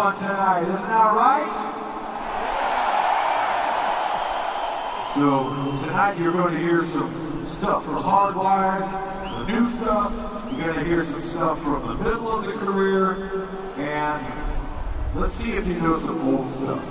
fun tonight, isn't that right? So tonight you're going to hear some stuff from Hardwired, some new stuff. You're going to hear some stuff from the middle of the career, and let's see if you know some old stuff.